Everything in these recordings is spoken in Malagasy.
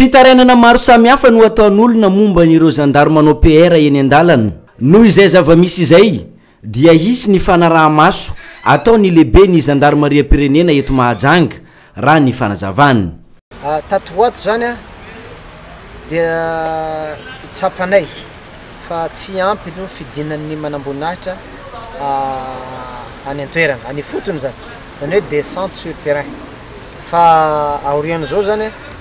fitarainana maro samihafa no ataon'olona momban'ireo zandaro manao pr eny an-dalany noho izay zava-misy izay dia isy ny fanarahmaso ataony lehibe ny zandaro maria pirenena eto mahajanga raha ny fanazavanyzanyadyy ah, yyoennyoao ah, any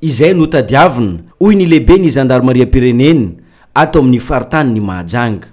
izay notadiavina hoy ny lehibe nyzandarymaria pirenea atao amin'ny faritany ny mahajanga